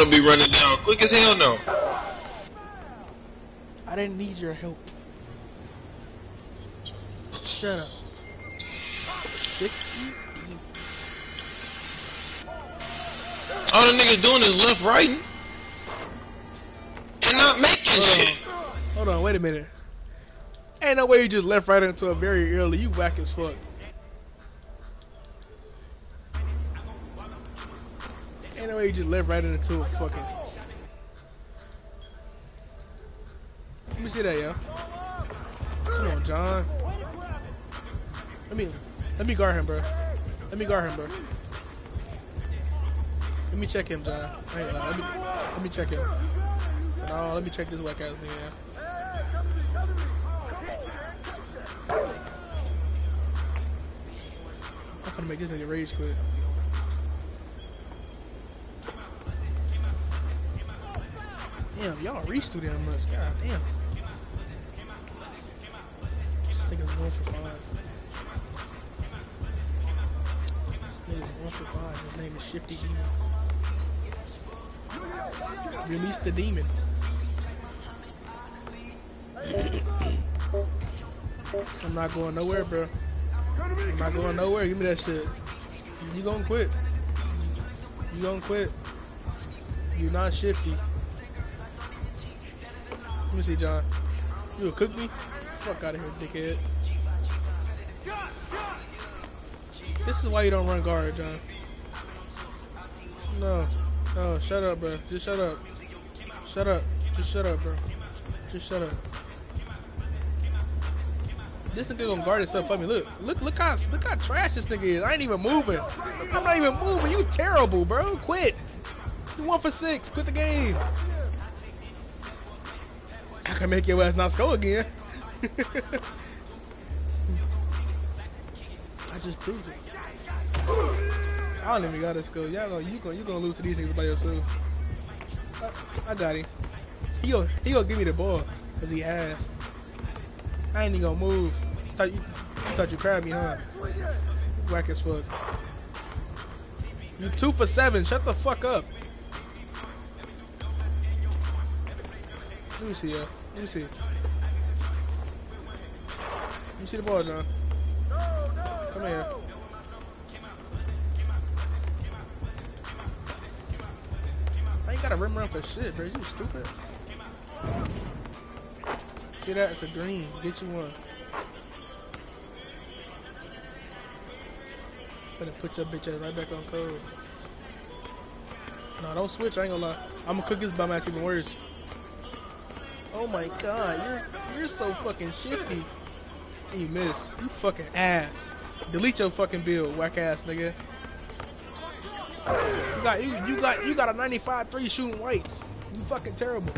gonna be running down quick as hell now. I didn't need your help. Shut up. Stick. All the niggas doing is left right and not making Hold shit. on. Hold on, wait a minute. Ain't no way you just left right into a very early. You whack as fuck. Ain't no way you just left right into a fucking. Let me see that, yo. Come on, John. Let me, let me guard him, bro. Let me guard him, bro. Let me check him, John. I ain't. Let me, let me check him. No, let me check this whack ass nigga. I'm gonna make this nigga rage quit. Damn, y'all reach too damn much. God damn. This nigga's one for five. This nigga's one for five. His name is Shifty Demon. Release the demon. I'm not going nowhere, bro. I'm not going nowhere. Give me that shit. You gonna quit. You gonna quit. You're not shifty. Let me see, John. You will cook me? Fuck out of here, dickhead. This is why you don't run guard, John. No. No, shut up, bro. Just shut up. Shut up. Just shut up, bro. Just shut up. This nigga gonna guard himself for me. Look, look, look how look how trash this nigga is. I ain't even moving. I'm not even moving. You terrible, bro. Quit. You one for six. Quit the game. I can make your ass not score again. I just proved it. I don't even got to score. Y'all gonna you gonna you gonna lose to these niggas by yourself. I, I got him. He gonna he gonna give me the ball cause he ass. I ain't even gonna move. Thought you, you thought you grabbed me, huh? Whack as fuck. You two for seven. Shut the fuck up. Let me see, yo. Let me see. Let me see the ball, John. Come here. I ain't got a rim run for shit, bro. You stupid. See that? It's a green. Get you one. Gonna put your bitch ass right back on code. No, don't switch. I ain't gonna lie. I'm gonna cook this bum ass even worse. Oh my god, you're you're so fucking shifty. You miss. You fucking ass. Delete your fucking build, whack ass nigga. You got you you got you got a 95 three shooting whites. You fucking terrible.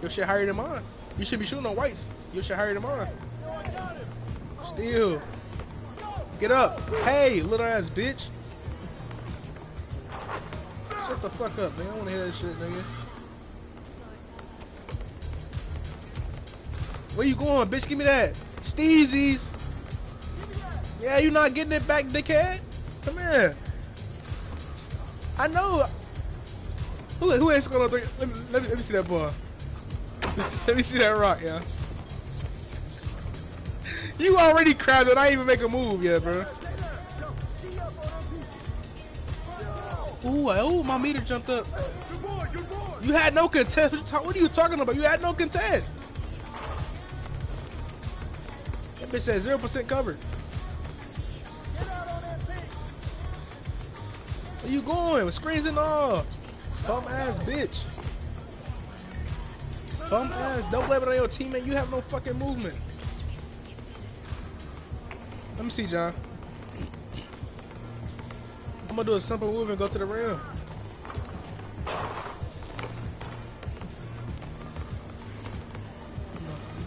Your shit higher than mine. You should be shooting on whites. Your shit higher than mine. Still. Get up. Hey, little ass bitch. The fuck up, man. I wanna hear that shit, nigga. Where you going, bitch? Give me that. Steezies. Yeah, you not getting it back, dickhead? Come here. I know. Who, who ain't scoring on three? Let me, let me, let me see that ball. let me see that rock, yeah. You already crabbed it. I ain't even make a move yet, bro. Ooh, uh, ooh, my meter jumped up. You had no contest. What, are you talking about? You had no contest. That bitch said 0% covered. Where you going? With screens and all. Bum ass bitch. Bum ass. Don't blame it on your teammate. You have no fucking movement. Let me see, John. I'm gonna do a simple move and go to the. No,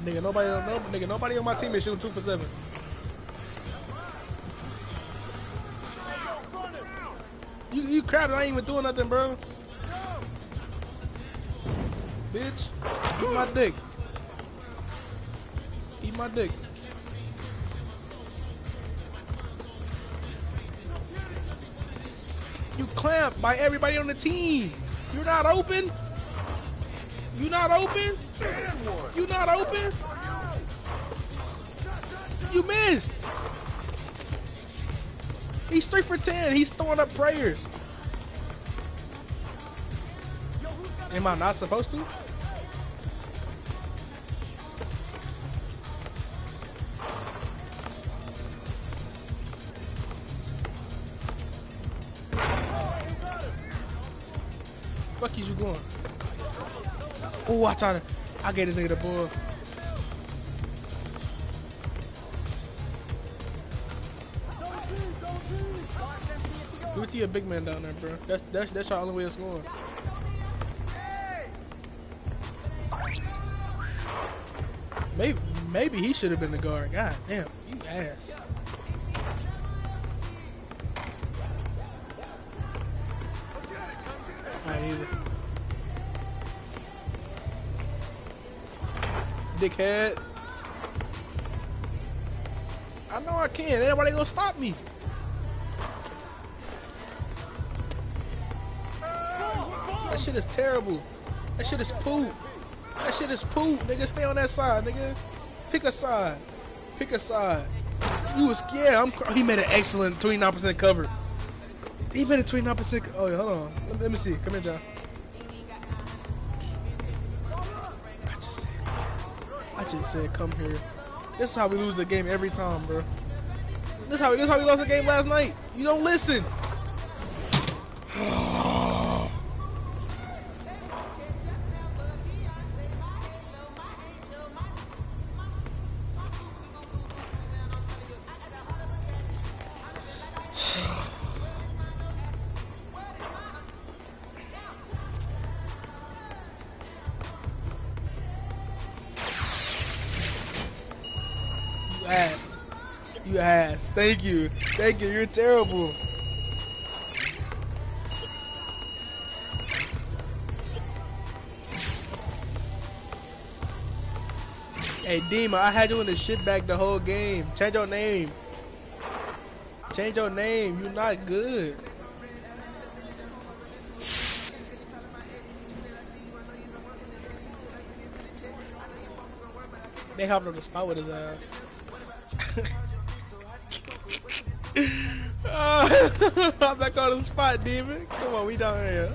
nigga, nobody, no, nigga, nobody on my team is shooting two for seven. You, you crap! I ain't even doing nothing, bro. Bitch, eat my dick. Eat my dick. Clamped by everybody on the team. You're not open. You not open. You not open. You missed. He's three for ten. He's throwing up prayers. Am I not supposed to? Oh, I tried to. I gave this nigga the ball. Do it to your big man down there, bro. That's that's that's your only way of scoring. Maybe maybe he should have been the guard. God damn, you ass. Dickhead. I know I can. Ain't nobody gonna stop me. That shit is terrible. That shit is poop. That shit is poop. Nigga, stay on that side, nigga. Pick a side. Pick a side. You was yeah. I'm. He made an excellent 29% cover. He made a 29%. Oh, yeah, hold on. Let me see. Come here, John. Said, come here. This is how we lose the game every time, bro. This is how. This is how we lost the game last night. You don't listen. Thank you. Thank you. You're terrible. Hey, Dima, I had you in the shit bag the whole game. Change your name. Change your name. You're not good. They helped him to spot with his ass. I'm back on the spot, demon. Come on, we down here.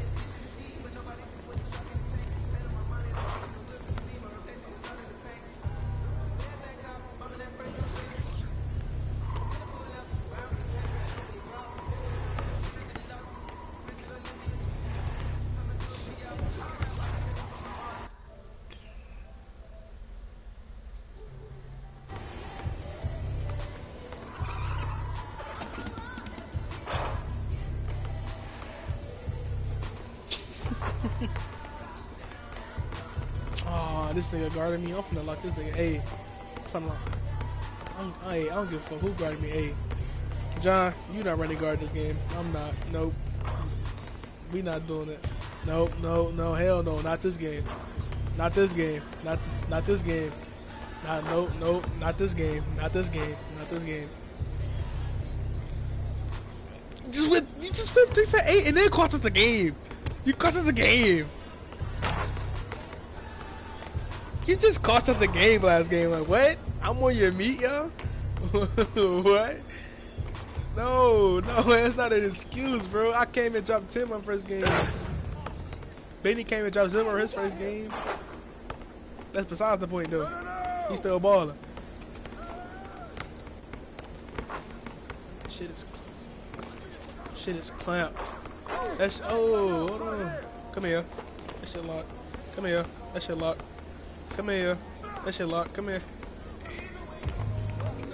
Guarding me. I'm finna lock this nigga. Hey, I'm hey, I don't give a fuck who guarded me. Hey, John, you not ready to guard this game. I'm not. Nope. We not doing it. Nope, no, no, hell no, not this game. Not this game. Not not this game. Not nope, nope, not this game. Not this game. Not this game. You just went you just went three for eight and then cost us the game. You cost us the game. You just cost us the game last game. Like what? I'm on your meat, yo. what? No, no, that's not an excuse, bro. I came and dropped 10 my first game. Benny came and dropped zero his first game. That's besides the point, though. He's still balling. Shit is, shit is clamped. That's oh, hold on. Come here. That shit locked. Come here. That shit locked. Come here. That shit locked. Come here.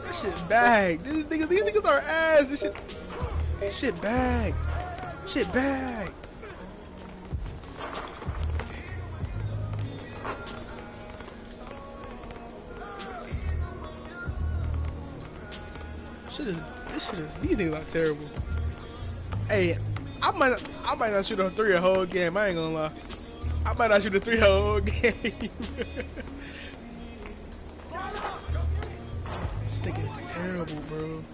That shit bag. These niggas, these niggas are ass. This shit, shit bag. Shit bag. Shit is, this shit is, these niggas are terrible. Hey, I might, I might not shoot a three a whole game. I ain't gonna lie. I might not shoot a three hole game. this thing is terrible, bro.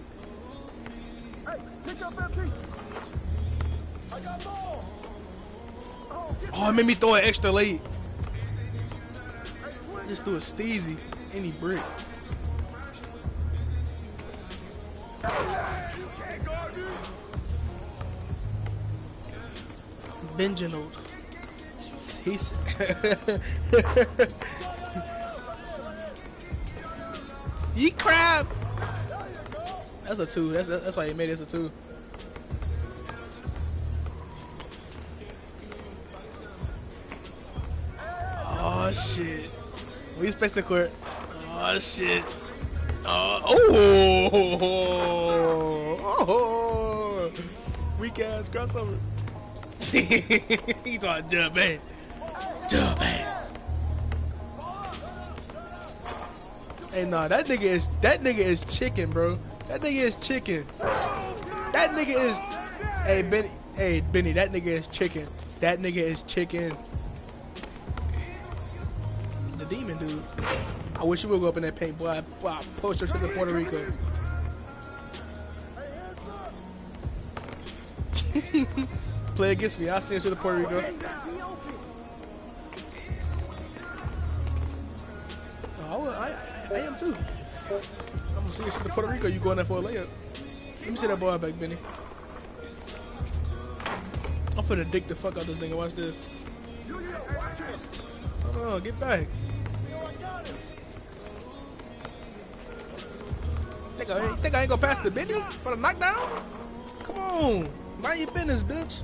Oh, it made me throw it extra late. Just threw a steezy. Any brick. Benjamin. He's. Ye crap! That's a two. That's that's why he made it a two. Oh shit. We space the court. Oh shit. Uh, oh, oh, weak ass crossover. he thought jump man. Jump ass. Hey, nah, that nigga is that nigga is chicken, bro. That nigga is chicken. That nigga is. Hey Benny, hey Benny, that nigga is chicken. That nigga is chicken. The demon dude. I wish you would go up in that paint, boy. I, boy, to Puerto Rico. Play against me. I'll send you to Puerto Rico. I, I, I am too. I'm gonna see you to Puerto Rico. You going there for a layup? Let me see that boy back, Benny. I'm finna dick the fuck out this nigga. Watch this. Oh, get back. Think I, think I ain't gonna pass the Benny for the knockdown? Come on, mind your business, bitch.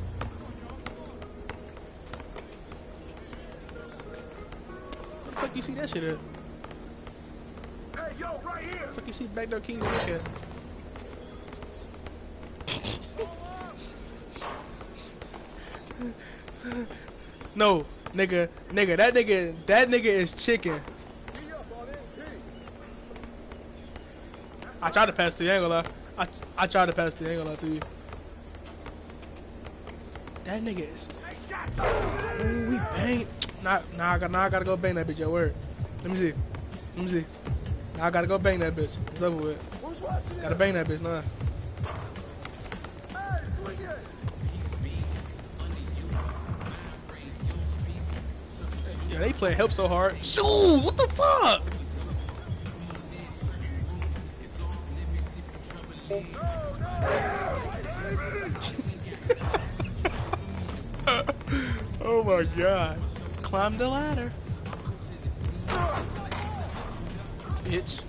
What the fuck you see that shit at? Hey, yo, right here. Fuck you see backdoor King Sneak at? no, nigga, nigga, that nigga, that nigga is chicken. I tried to pass to gonna lie. I, I tried to pass to gonna lie to you. That nigga is. Ooh, we bang. Nah, nah, I got, nah, I gotta go bang that bitch. Your word. Let me see. Let me see. Nah, I gotta go bang that bitch. It's over with. Who's watching Gotta bang that bitch, nah. Hey, swing it. Yeah, they play help so hard. Shoot, what the fuck? oh my god. Climb the ladder. Bitch.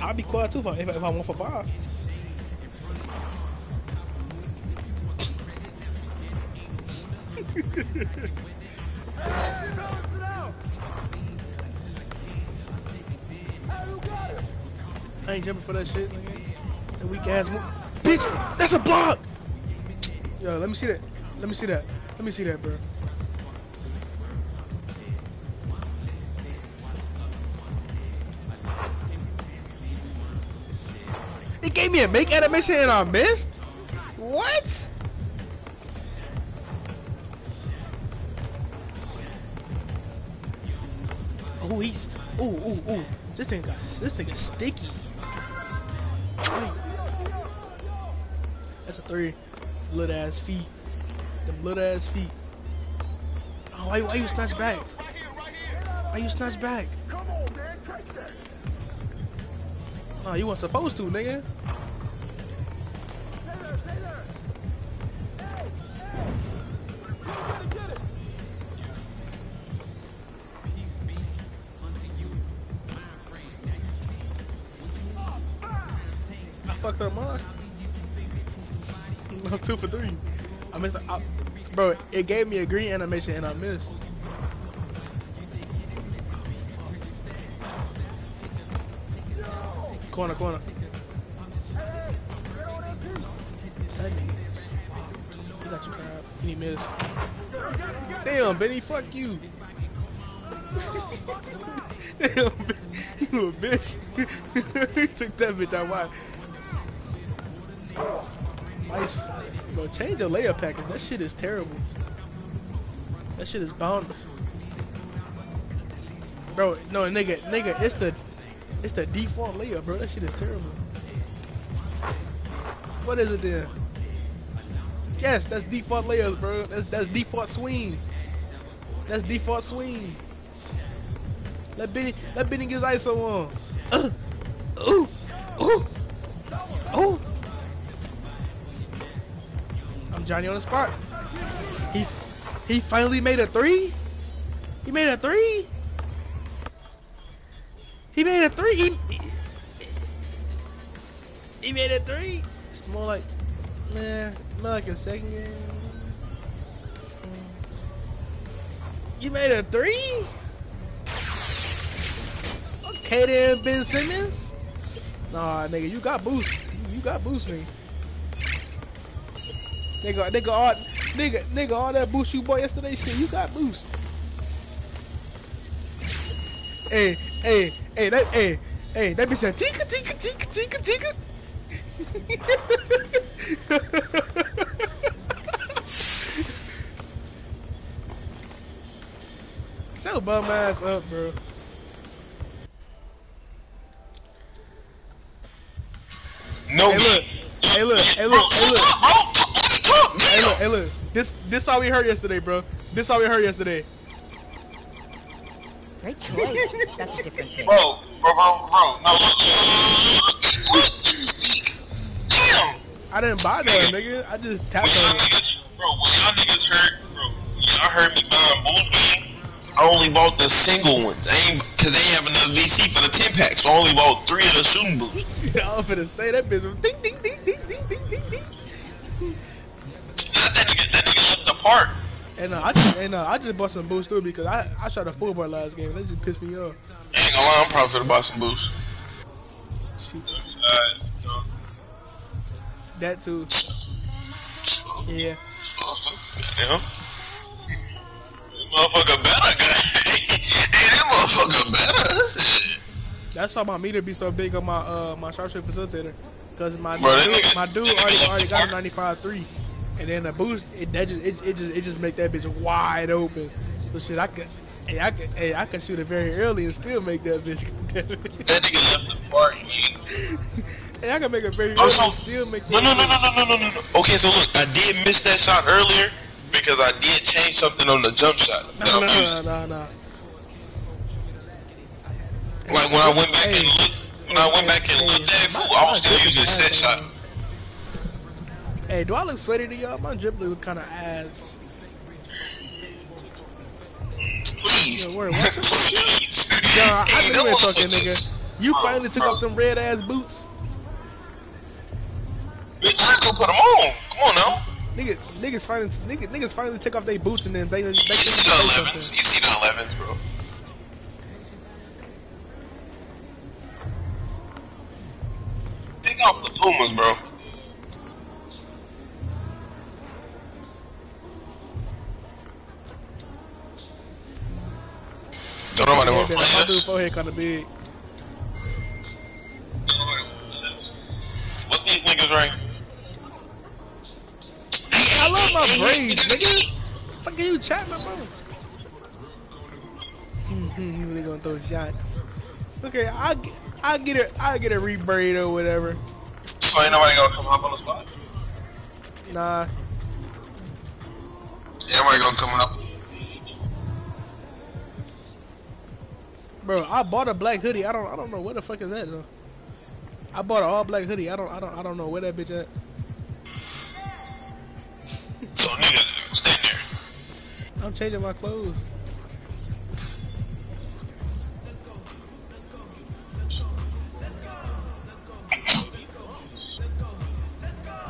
I'll be quiet too if I, if I, want for five. I ain't jumping for that shit, nigga. The weak ass move. Bitch, that's a block! Yo, let me see that. Let me see that. Let me see that, bro. Gave me a make animation and I missed? What? Oh, he's. Ooh, ooh, ooh. This thing got. This thing is sticky. Wait. That's a three. Little ass feet. Them little ass feet. Oh, why, why you snatch back? Why you snatch back? Come on, man. Take that. Oh, you weren't supposed to, nigga. Bro, it gave me a green animation and I missed. Corner, corner. Got your. He missed. Damn, Benny, fuck you. Damn, you a bitch. he took that bitch out wide. Nice. Bro, change your layup package. That shit is terrible. That shit is bound. Bro, no, nigga, nigga, it's the, it's the default layup, bro. That shit is terrible. What is it then? Yes, that's default layers, bro. That's that's default swing. That's default swing. Let Benny let Benny get his ISO on. Uh, ooh, ooh, ooh. Johnny on the spot. He he finally made a three. He made a three. He made a three. He, he made a three. It's more like, nah, more like a second game. You made a three? Okay then, Ben Simmons. Nah, nigga, you got boost. You got boosting. Nigga, nigga, all, nigga, nigga, all that boost you bought yesterday, shit, you got boost. Hey, hey, hey, that, hey, hey, that bitch said, tika, tika, tika, tika, tika. so bum ass up, bro. No. Hey, look. Hey, look. Hey, look. Hey, look. Oh, oh, oh, Hey, look. Hey, look. This, this all we heard yesterday, bro. This all we heard yesterday. Great choice. That's a difference maker. Bro, bro, bro, bro. No. Damn. I didn't buy that, nigga. I just tapped on it. bro, when y'all niggas heard, bro, y'all heard me buying Bulls game. I only bought the single ones. I ain't, cause they ain't have enough VC for the 10 packs. so I only bought three of the shooting boots. I was finna say that bitch ding, ding, ding, ding, ding, ding, that nigga left the park. And uh, I just, and uh, I just bought some boost too because I, I shot a full bar last game. and That just pissed me off. I ain't gonna lie, I'm probably gonna buy some boots. Shit, Uh, that too. Yeah. Supposed to. Goddamn. Motherfucker better, guy. hey, that motherfucker better. That's why my meter be so big on my uh my sharpshooter facilitator. Cause my Bro, dude, my dude already already got a 95 3. And then the boost it that just it, it just it just make that bitch wide open. So shit I could hey I could hey I could shoot it very early and still make that bitch That nigga left the park. Hey I could make it very Oh, early so- and still make No, no, no, no, no, no, no, no. Okay, so look, I did miss that shot earlier because I did change something on the jump shot. No, no, no, no, no. Like when I went back Hey, and looked, when I went back and hey, looked at it, I was still using set shot. Hey, do I look sweaty to y'all? My drip look kind of ass. Please, Yo, word, please. Yo, I Hey, been them with talking, motherfuckers- nigga. You Bro, finally took bro. off them red ass boots. Bitch, I go put them on. Come on now. Niggas, niggas finally, niggas, niggas finally take off their boots and then they, they You see the 11s? something. You see the 11s, bro? Take off the Pumas, bro. Don't nobody want to my dude forehead kind of big. Don't nobody wanna play this. What's these niggas right? I love my braids, nigga. Fuck you, Chapman, bro. Hmm, hmm, he really gonna throw shots. Okay, I get, I get it, I get a rebraid or whatever. So ain't nobody gonna come up on the spot? Nah, Ain't nobody gonna come up. Bro, I bought a black hoodie. I don't, I don't know where the fuck is that though. I bought an all black hoodie. I don't, I don't, I don't know where that bitch at. So nigga, stand there. I'm changing my clothes.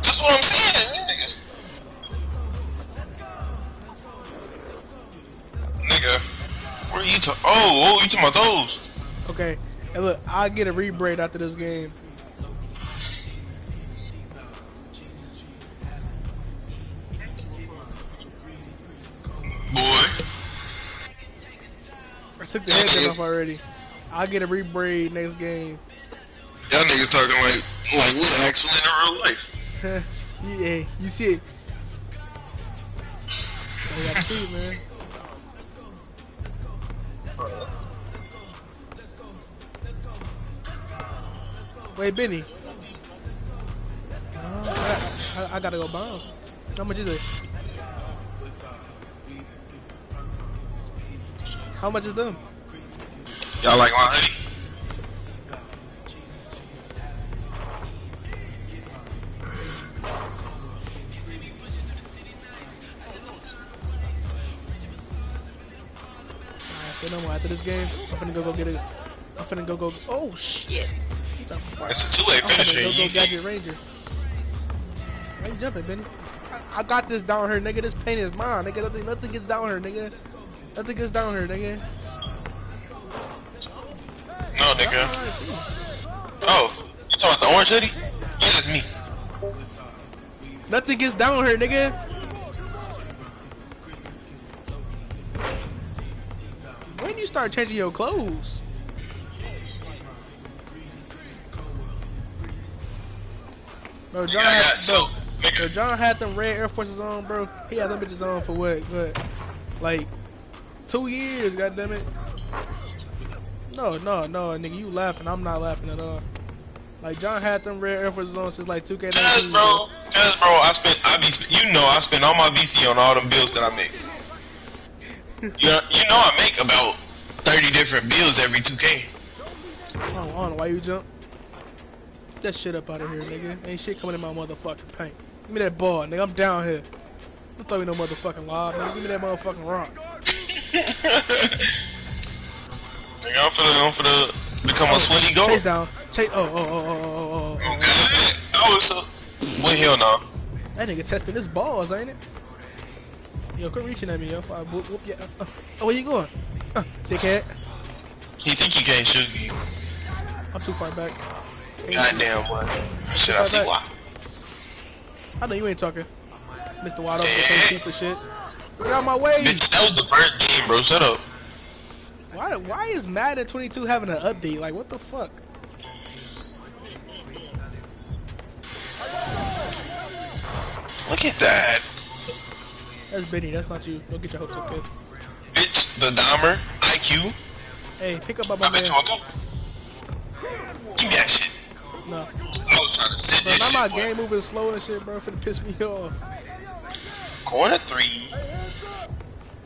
That's what I'm saying, niggas. Nigga, where you ta- Oh, oh, you talking about those? Okay, and look, I'll get a rebraid after this game. Boy. I took the headband off already. I'll get a rebraid next game. Y'all niggas talking like like we're actually in real life. yeah, you see it. I see it, man. Wait, Benny. Oh, I, I, I gotta go bounce. How much is it? How much is them? Y'all like my hoodie? Alright, say no more. After this game, I'm finna go go get it. I'm finna go go. Oh shit! What the fuck? It's a two-way I'm finisher. finna go go You- gadget ranger. Why you jumping, Benny? I, I got this down here, nigga. This paint is mine, nigga. Nothing, nothing gets down here, nigga. Nothing gets down here, nigga. No, nigga. Alright, see. Oh, you talking about the orange hoodie? Yeah, that's me. Nothing gets down here, nigga. When you start changing your clothes? Bro, John, Yeah, had, got so. bro, bro, John had them red Air Forces on, bro. He had them bitches on for what? What? Like two years, goddammit. No, no, no, nigga, you laughing? I'm not laughing at all. Like John had them red Air Forces on since like 2K19. Cause, bro, cause, bro, I spent, I be, sp- you know, I spend all my VC on all them bills that I make. You know, you know, I make about thirty different bills every two K. I don't, I don't know why you jump. Get that shit up out of here, nigga. Ain't shit coming in my motherfucking paint. Give me that ball, nigga. I'm down here. Don't throw me no motherfucking lob, nigga. Give me that motherfucking rock. Nigga, I'm finna, I'm finna become a sweaty Chase down. Chase. Oh, oh, oh, oh, oh, oh, oh, oh. Okay. I. What hell no? That nigga testing his balls, ain't it? Yo, quit reaching at me, yo. I whoop, whoop ya. Uh, oh, where you going? Uh, dickhead. He think he can't shoot you. I'm too far back. Goddamn what? Shit, I see why. I know you ain't talking. Mr. Waddle, yeah. for shit. Get out my way. Bitch, that was the first game, bro. Shut up. Why, why is Madden 22 having an update? Like, what the fuck? Look at that. That's Benny, that's not you. Don't get your hopes up, kid. Bitch, the Dahmer, IQ. Hey, pick up I my man. No. I was trying to Bro, this now shit, my boy. game moving slow and shit, bro. Finna piss me off. Corner three.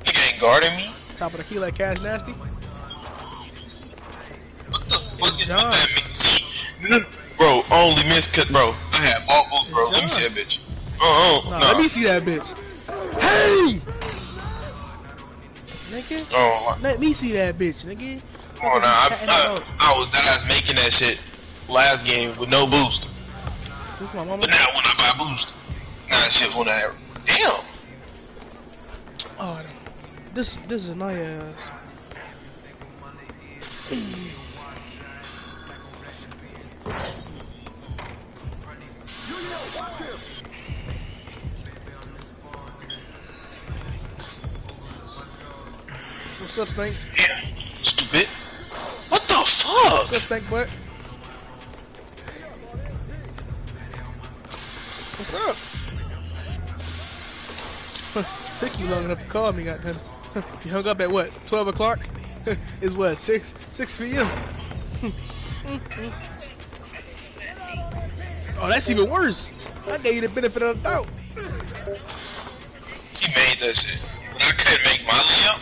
Nigga ain't guarding me. Top of the key like Cash Nasty. What the fuck is John. that mean? See, no, bro, only miss cut, bro. I have all boots, bro. Let me see that bitch. Uh uh. Nah, nah. let me see that bitch. Hey! Nigga, Oh, let me see that bitch, nigga. come on now. I, I, I was that ass making that shit last game with no boost. This my. But now when I buy boost, now that shit when I damn. Oh, this this is my ass. What's up, Stank? Yeah, stupid. What the fuck? What's up, fuck? Stank What's up? Took you long enough to call me, goddamn. you hung up at what? 12 o'clock? it's what? 6 6 p.m. oh, that's even worse. I gave you the benefit of the doubt. He made that shit. But I couldn't make my layup.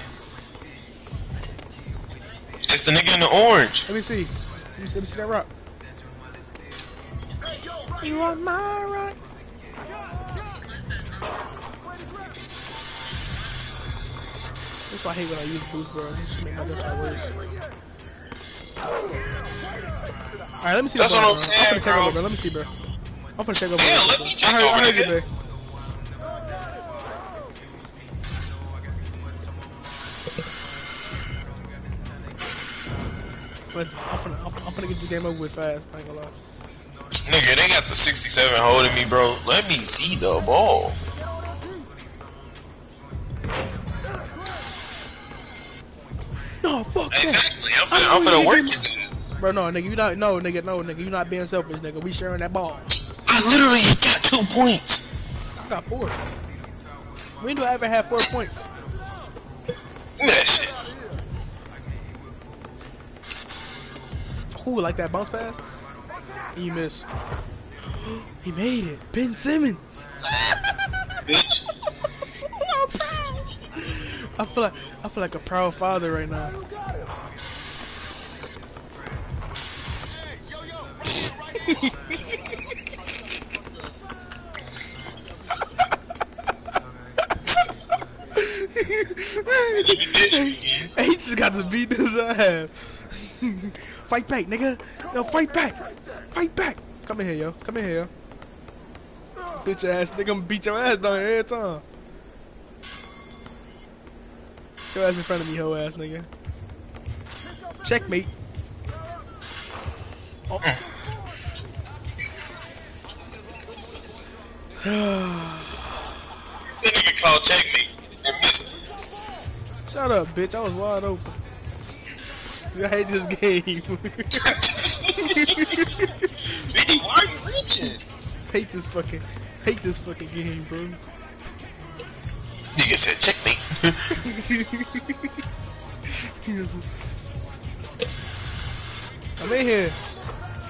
It's the nigga in the orange. Let me see. Let me see, let me see that rock. You want my rock? That's why I hate when I use boost, bro. Just make my jump worse. Alright, let me see That's the ball, what I'm bro. saying, I'm bro. over, bro. Let me see, bro. I'm finna take over. Let me I take heard, over, I heard you, bro. But I'm finna, I'm, I'm finna get this game over with fast. I ain't gonna lie. Nigga, they got the 67 holding me, bro. Let me see the ball. No, fuck that. Exactly. I'm finna, you work ass. Bro, no, nigga, you not, no, nigga, no, nigga, you not being selfish, nigga. We sharing that ball. I literally got two points. I got four. When do I ever have four points? That shit. Ooh, like that bounce pass? He missed. He made it. Ben Simmons. I feel like I feel like a proud father right now. Hey, he just got to beat his ass. fight back, nigga. No, fight back. Fight back. Come in here, yo. Come in here, yo. Bitch ass nigga, I'm beat your ass down every time. Get your ass in front of me, hoe ass nigga. Checkmate. Oh. That nigga called checkmate and missed. Shut up, bitch. I was wide open. I hate this game. Why are you reaching? hate this fucking, hate this fucking game, bro. Nigga said checkmate. I'm in here.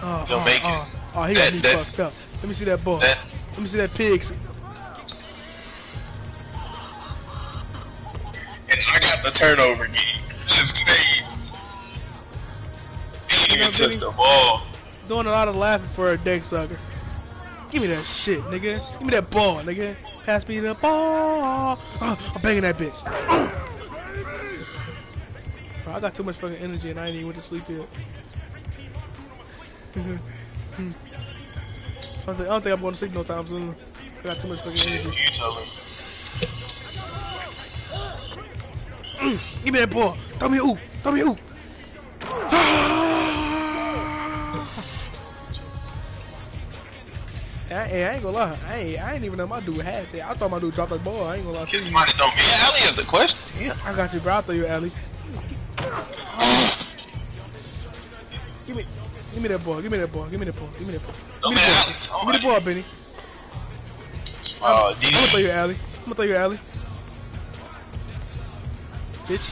Oh, Yo, oh, make it. oh, oh, he got me that- fucked up. Let me see that ball. That Let me see that pig. and I got the turnover game. That's crazy. You know, even touched the ball. Doing a lot of laughing for a dick sucker. Give me that shit, nigga. Give me that ball, nigga. Pass me the ball. Oh, I'm banging that bitch. Bro, I got too much fucking energy and I ain't even went to sleep yet. I I don't think I'm going to sleep no time soon. I got too much fucking energy. You tell him. Mm, give me that ball. Throw me a oop. Throw me a oop. I, I ain't gonna lie. I ain't, I ain't even know my dude had that. I thought my dude dropped the ball. I ain't gonna lie. to Get you. somebody to throw me. Yeah, Ali has the question. Yeah. I got you, bro. I'll throw you, alley. Give me, give me that ball. Give me that ball. Give me that ball. Give me that ball. Give me the ball. Give me the ball, Benny. Uh, I'm gonna throw you, alley. I'm gonna throw you, alley. Bitch,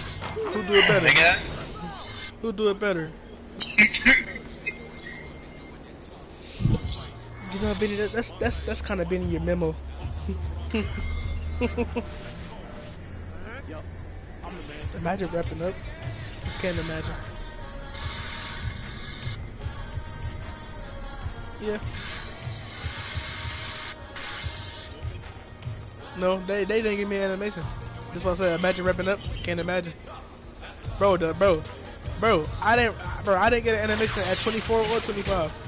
who do it better? Nigga. Who do it better? You know, Benny, that, that's that's that's kind of been in your memo. imagine wrapping up. I can't imagine. Yeah. No, they they didn't give me animation. That's what I said. Imagine wrapping up. Can't imagine. Bro, the, bro, bro. I didn't, bro. I didn't get an animation at 24 or 25.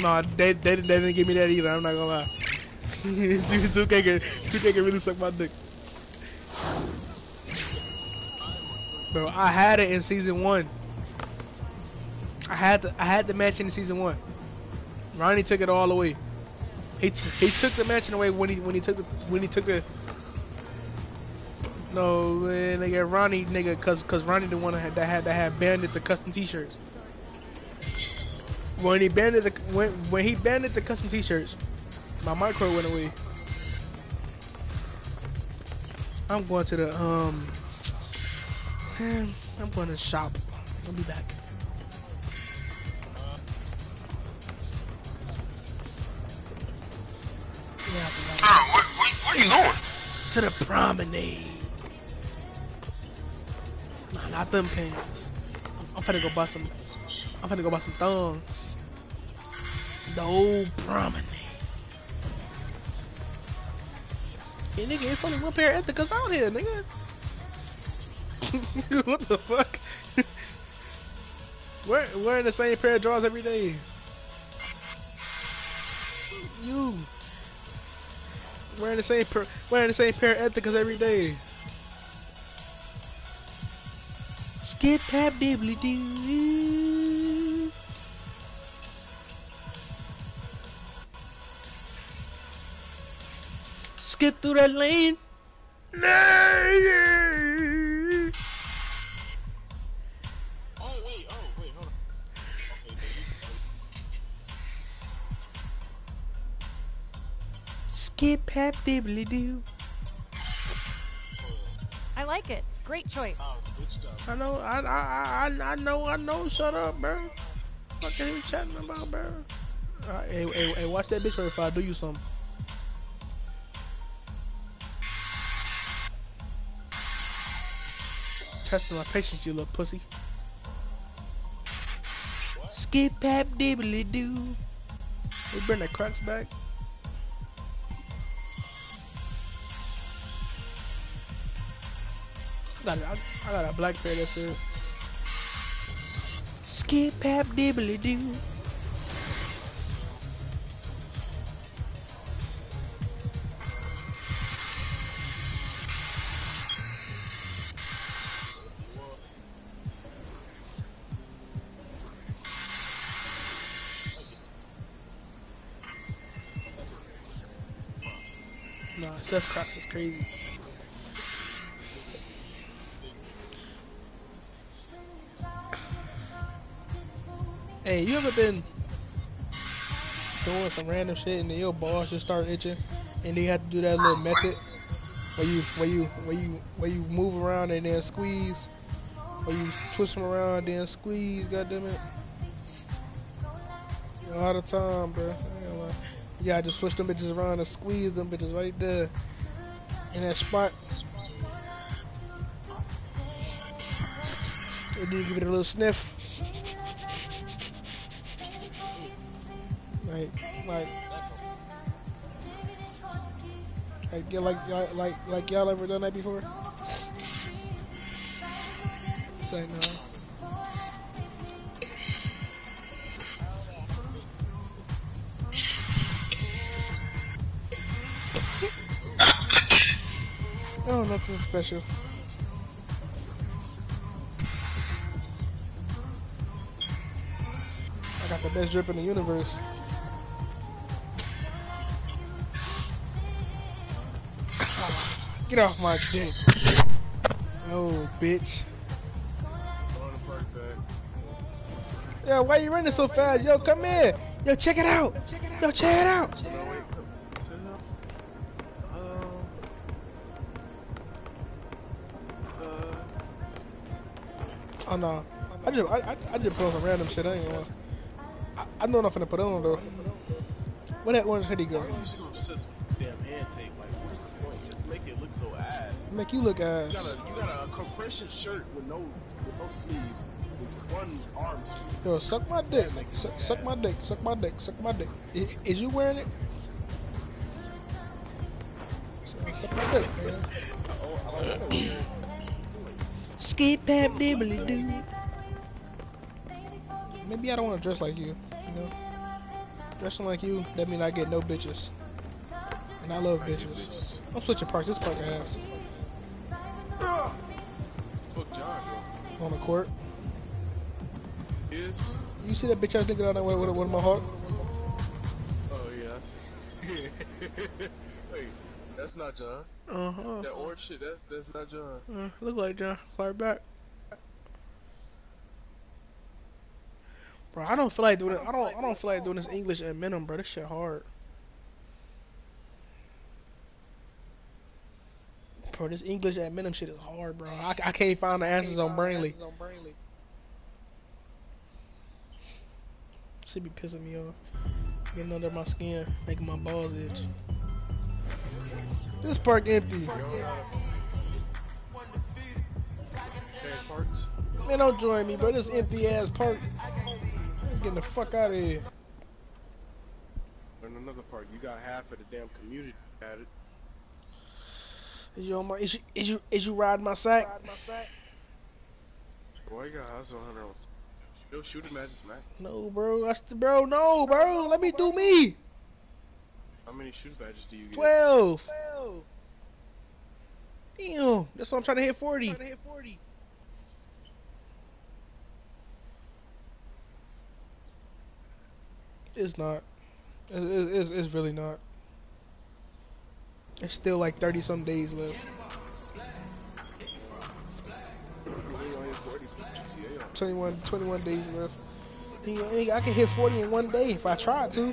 No, they, they, they didn't give me that either. I'm not gonna lie. 2K can, 2K can really suck my dick. Bro, I had it in season one. I had the, I had the match in season one. Ronnie took it all away. He he took the matching away when he when he took the when he took the. No, man, nigga, Ronnie, nigga, cause cause Ronnie the one that had that had banded the custom T-shirts. When he banded the when when he banded the custom T-shirts, my micro went away. I'm going to the um. I'm going to shop. I'll be back. Yeah, where, where, where you going? to the promenade. Nah, not them pants. I'm, I'm finna go buy some. I'm finna go buy some thongs. The old promenade. Hey, nigga, it's only one pair of Ethikas out here, nigga. what the fuck? We're wearing the same pair of drawers every day. You wearing the same pair, wearing the same pair of Ethikas every day. Skip tap dibbly doo. Skip through that lane. No. Oh, wait, oh, wait, hold on. Skip tap dibbly doo. I like it. Great choice. I know, I, I, I, I know, I know. Shut up, bro. What are you chatting about, bro? Alright, hey, hey, hey, watch that bitch right if I do you something. Testing my patience, you little pussy. Skip pap dibbly doo. They bring the Crocs back. I got, a, I, got a black pair that says Skip pap dibbly doo. Seth Crocs is crazy. Hey, you ever been doing some random shit and then your balls just start itching and then you have to do that little method where you where you where you where you move around and then squeeze or you twist them around and then squeeze, goddammit. All the time, bro. You gotta just switch them bitches around and squeeze them bitches right there in that spot. And then give it a little sniff. Like, like, like, like, like, like y'all ever done that before? Say no. Oh, nothing special. I got the best drip in the universe. Get off my dick. Oh, bitch. Yo, why you running so fast? Yo, come here. Yo, check it out. Yo, check it out. Oh no, I just I, I, just put on some random shit. I ain't gonna. I, I know what I'm finna put on though. Where that orange hoodie go? Damn hand tape. Like, what's the point? Just make it look so ass. Make you look ass. You got a you got a compression shirt with no with no sleeves, with one arm sleeve. Yo, suck my dick. Suck, suck my dick. Suck my dick. Suck my dick. Is, is you wearing it? Suck- Suck my dick, man. Skip pap dibbly doo. Maybe I don't want to dress like you. You know, dressing like you, that mean I get no bitches. And I love bitches. I'm switching parts. This park ass Fuck John, on the court. Is You see that bitch ass nigga down there with, with, with my heart? oh yeah. That's not John. Uh huh. That orange shit, that's that's not John. Uh, look like John. Fire back. Bro, I don't feel like doing it. I don't. I don't feel like doing this English at minimum, bro. This shit hard. Bro, this English at minimum shit is hard, bro. I, I can't find the answers on Brainly. Should be pissing me off. Getting under my skin, making my balls itch. This park empty. Man, don't join me, bro. This empty ass park. I'm getting the fuck out of here. In another park, you got half of the damn community at it. Is you on my? Is you? Is you? Is you riding my sack? Boy, you got hustle hunter on. Yo, shoot him at his max. No, bro. That's the bro. No, bro. Let me do me. How many shoot badges do you get? Twelve. Damn. That's why I'm trying to hit forty. It's not. It- it- It's, it's really not. There's still like 30 some days left. You only hit 40 GTA on. 21, 21 days left. Nigga, nigga, I can hit 40 in one day if I tried to.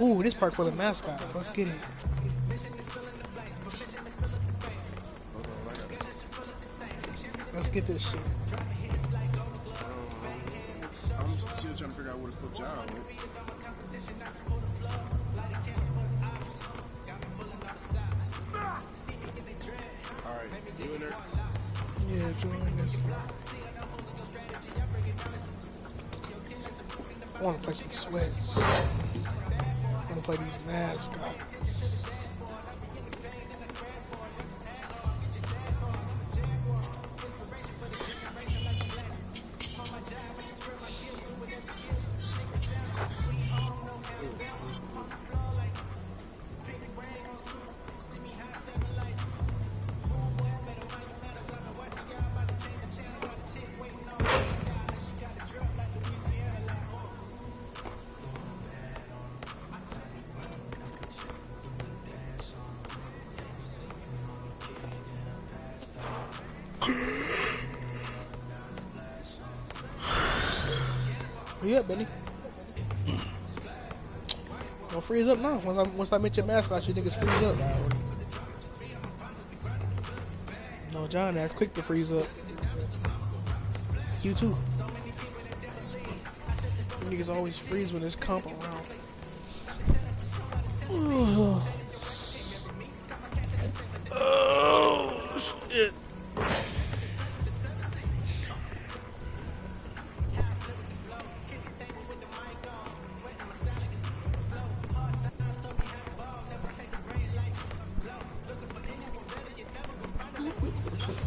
Ooh, this park full of mascots. Let's get it. Let's get this shit. I'm still trying to figure out where the fuck John went. Alright, you in there? doing this. I want to play some sweats. I want Once I once I make your mascot, you niggas freeze up. No, John, that's quick to freeze up. You too. You niggas always freeze when there's comp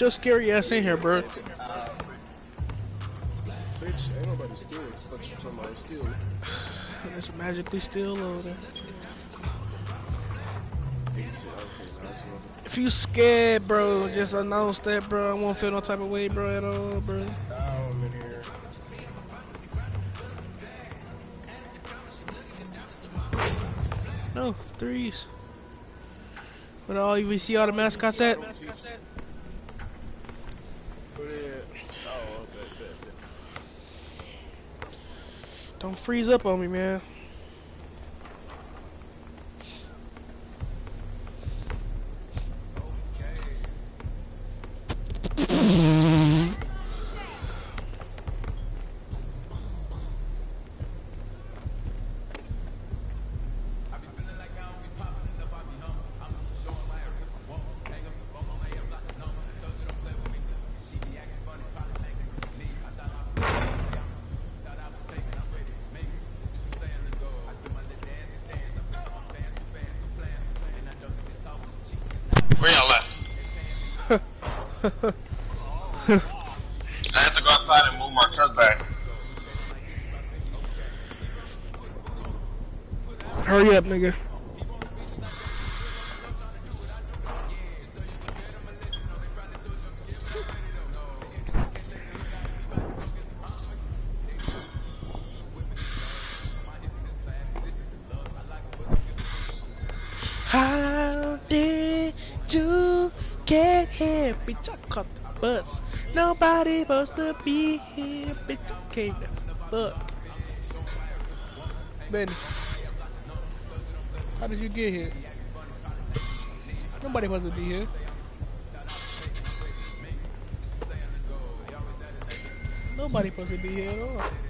Just scary ass in here, bro. It's magically still loading. If you scared, bro, just announce that, bro. I won't feel no type of way, bro, at all, bro. No, threes. But all you see all the mascots at? Don't freeze up on me, man. Supposed to be here. Bitch, I came fuck. Benny. How did you get here? Nobody supposed to be here. Nobody supposed to be here at all.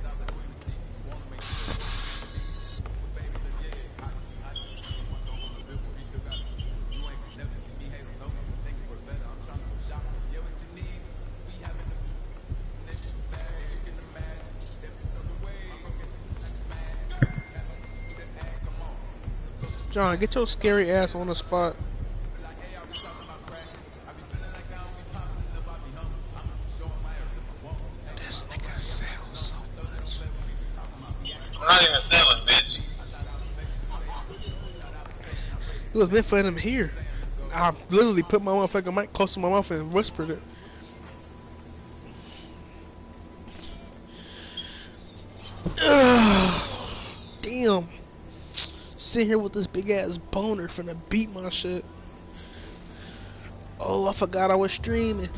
John, get your scary ass on the spot. This nigga sounds so much. I'm not even selling, bitch. It was meant for him here. I literally put my motherfucking mic close to my mouth and whispered it. Ugh. Damn. Here with this big ass boner finna beat my shit. Oh, I forgot I was streaming.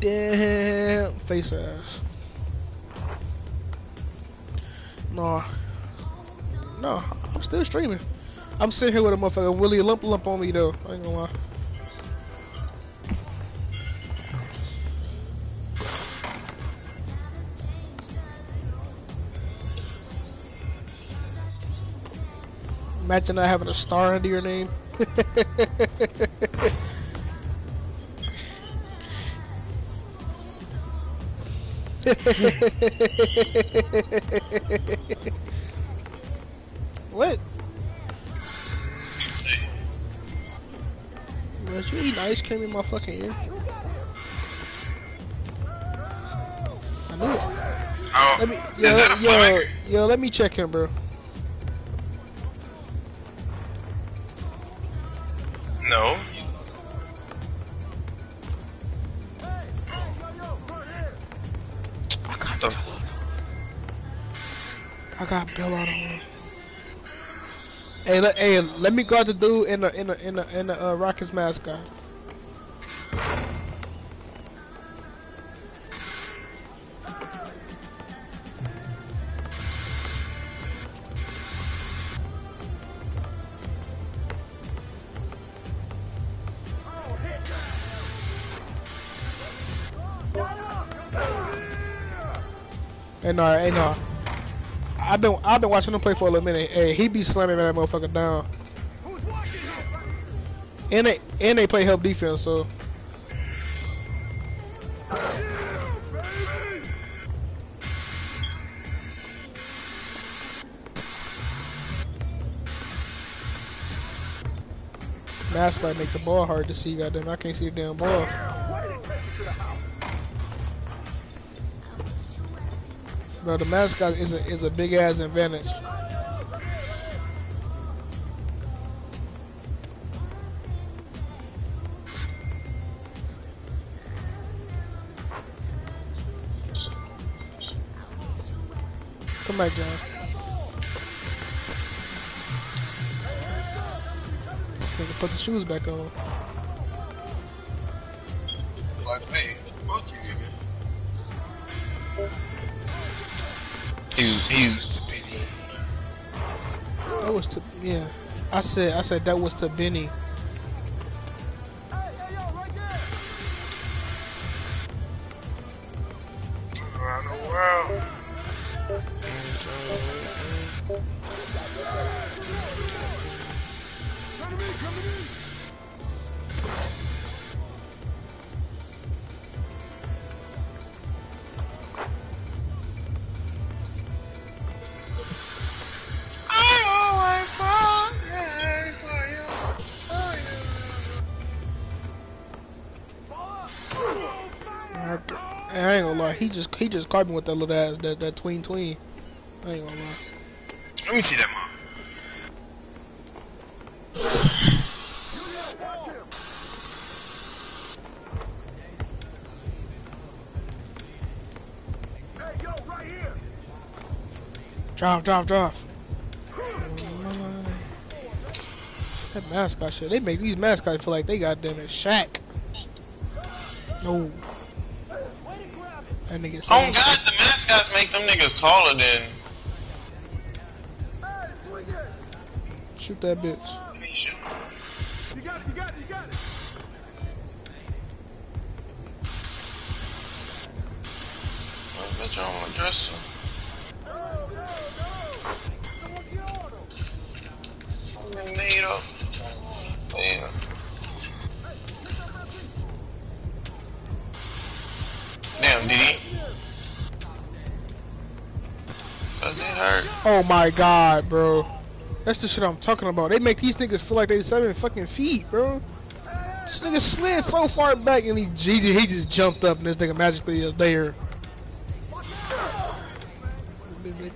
Damn face ass. No. No, I'm still streaming. I'm sitting here with a motherfucker Willie lump lump on me though. I ain't gonna lie. Imagine not having a star under your name. what? Was you eating ice cream in my fucking ear? I knew it. Oh, Let me, yo, yo, yo, let me check him, bro. Hey, let, hey, let me guard the dude in the in the in the in the uh, Rockets mascot. Hey, no, hey, no. I've been I've been watching him play for a little minute. Hey, he be slamming that motherfucker down. And they and they play help defense, so mascot make the ball hard to see. Goddamn, I can't see the damn ball. Bro, the mascot is a is a big ass advantage. Come back, John. Put the shoes back on. Said I said that was to Benny. He just he just caught me with that little ass that that tween tween. I ain't gonna lie. Let me see that mom. Drop, drop, drop. That mascot shit. They make these mascots feel like they got them at Shaq. No. That nigga Oh said- God, the mascots make them niggas taller than. Shoot that bitch. You got it, you got it, you got it. I bet you on my dresser. Made up. Yeah. Damn, did he? Does it hurt? Oh my god, bro. That's the shit I'm talking about. They make these niggas feel like they seven fucking feet, bro. This nigga slid so far back and he he, he just jumped up and this nigga magically is there. Like,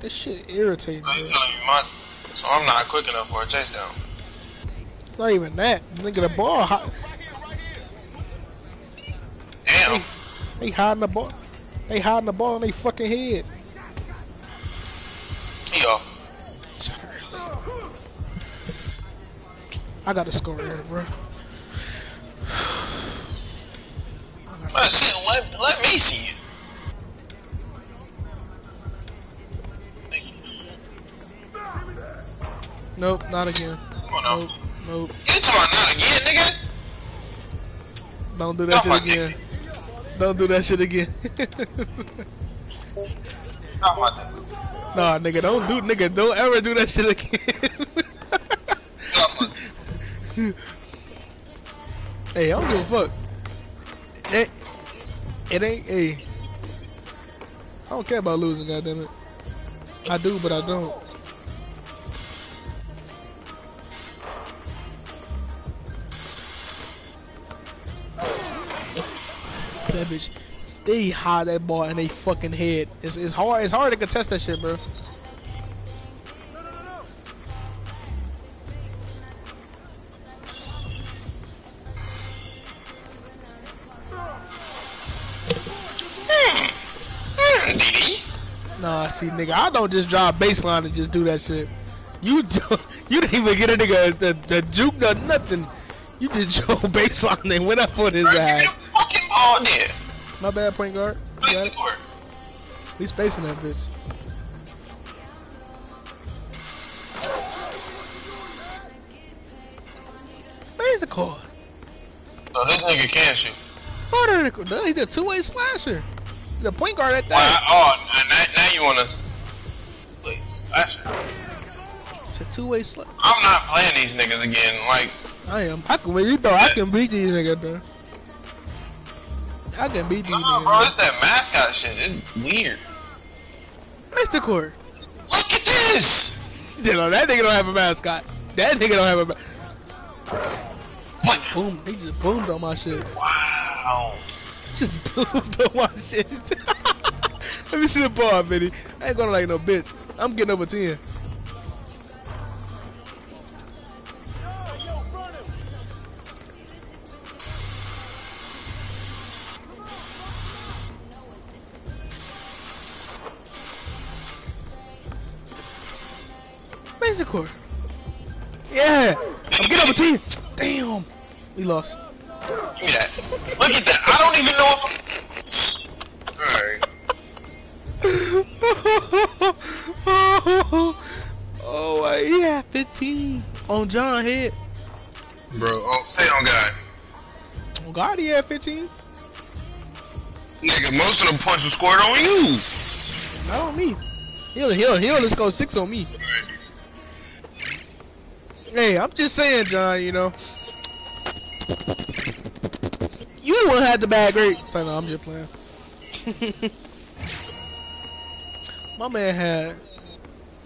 This shit irritating, you telling me my? So I'm not quick enough for a chase down. It's not even that. Nigga, the ball, Damn. they hiding the ball. They hiding the ball in they fucking head. I got a score here, bro. I Man, shit, let, let me see it. Nope, not again. Oh, On now. Nope, nope. You talking not again, nigga? Don't do that Not shit again. Don't do that shit again. Not my nigga. nah, nigga, don't do, nigga, don't ever do that shit again. Hey, I don't give a fuck. It, it ain't, hey. I don't care about losing, goddammit. I do, but I don't. That bitch, they hide that ball in they fucking head. It's, it's hard. It's hard to contest that shit, bro. Nah, see, nigga, I don't just drive baseline and just do that shit. You you didn't even get a nigga the, the juke or nothing. You just drove baseline and went up on his Bro, give me ass. the fucking ball there. My bad, point guard. You Place got it? court. We spacing that bitch. Where's the car? So oh, this nigga can shoot. Oh, no, he's a two-way slasher. A point guard at that. Oh, now, now you wanna... Wait, slasher. It's a two-way slasher. I'm not playing these niggas again. Like, I am. I can, you know, I can beat these niggas, bro. I can beat these nah, niggas. bro, it's that mascot shit. It's weird. Mr. the court? Look at this! You know, that nigga don't have a mascot. That nigga don't have a. Ma- What? Boom! He just boomed on my shit. Wow. Just boomed on my shit. Let me see the bar, Vinny. I ain't gonna like no bitch. I'm getting over ten. Basic court. Yeah, I'm getting over ten. Damn, we lost. Give me that. Look at that. I don't even know if. Alright. oh, uh, yeah, 15 on John head. Bro, oh, say on God. Oh, God, he had 15. Nigga, most of the points were scored on you. Not on me. He'll, he'll, he'll just go six on me. Hey, I'm just saying, John, you know. You the one had the bad grade. So, no, I'm just playing. My man had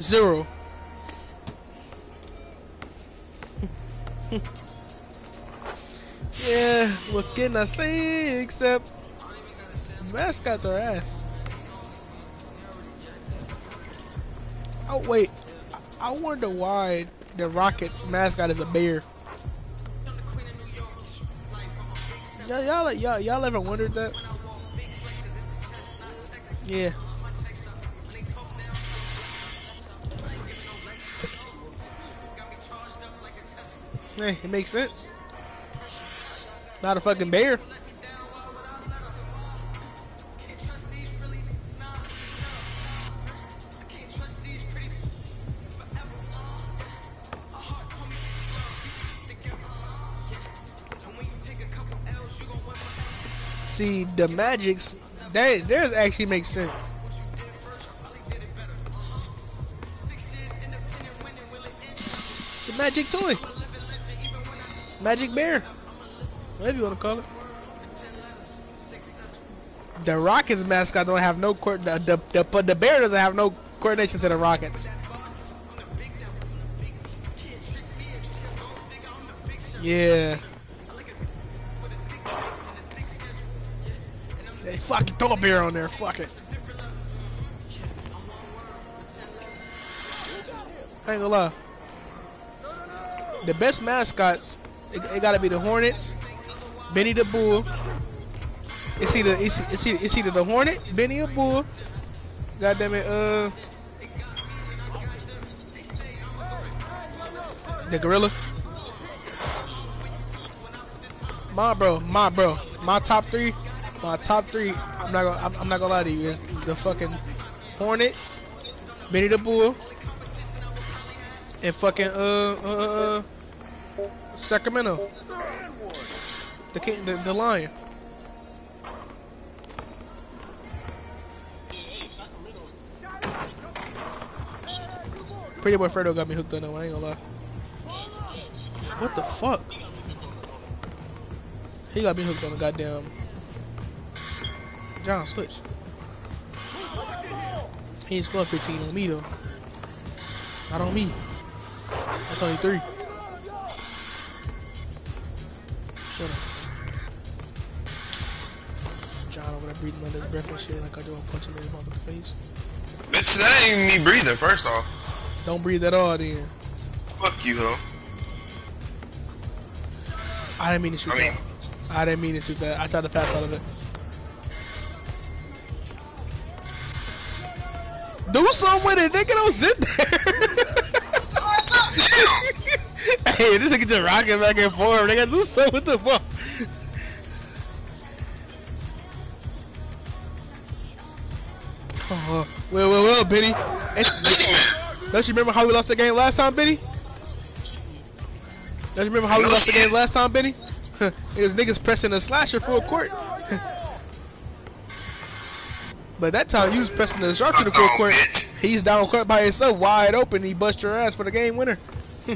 zero. yeah, what can I say except mascots are ass. Oh wait, I I wonder why the Rockets mascot is a bear. Y'all, y'all, y'all, y'all ever wondered that? Yeah. Hey, it makes sense. Not a fucking bear. The Magics, that theirs actually makes sense. It's a magic toy. Magic bear. Whatever you want to call it. The Rockets mascot don't have no court. The, the, the, the bear doesn't have no coordination to the Rockets. Yeah. Fuck it, throw a beer on there, fuck it. I ain't gonna lie. The best mascots, it, it gotta be the Hornets, Benny the Bull. It's either it's, it's, either, it's either the Hornet, Benny or Bull. God damn it, uh, the Gorilla. My bro, my bro, my top three my top three. I'm not gonna. I'm, I'm not gonna lie to you. Is the fucking Hornet, Benny the Bull, and fucking uh uh, uh Sacramento. The king, the, the lion. Pretty boy Fredo got me hooked on that one. I ain't gonna lie. What the fuck? He got me hooked on the goddamn John switch. He ain't scored 15 on me though. Not on me. That's only three. Shut up. John over there breathing under his breath and shit like I do. I'm punching him in the face. Bitch, that ain't me breathing, first off. Don't breathe at all then. Fuck you, ho. I didn't mean to shoot I mean, that. I didn't mean to shoot that. I tried to pass out of it. Do something with it, nigga. Don't sit there. what's up, damn? hey, this nigga just rocking back and forth. Nigga, do something with the ball. Oh, uh, well, well, well, Benny. Don't you remember how we lost the game last time, Benny? Don't you remember how we lost the game last time, Benny? Niggas niggas pressing a slasher full court. But that time you was pressing the shark to the full court. He's down court by himself, wide open. He bust your ass for the game winner.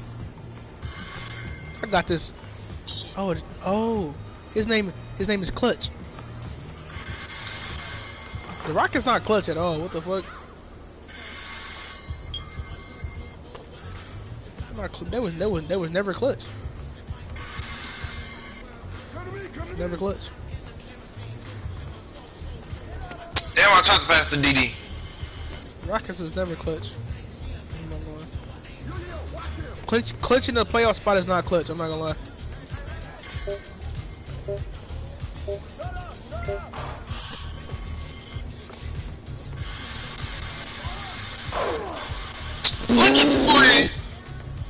I got this. Oh, oh, his name, his name is Clutch. The Rocket's not clutch at all. What the fuck? That was that was that was never clutch. Never clutch. Damn, I tried to pass the DD. Rockets was never clutch. I'm not gonna lie. Clinch, clinching the playoff spot is not clutch. I'm not gonna lie. Look at the boy.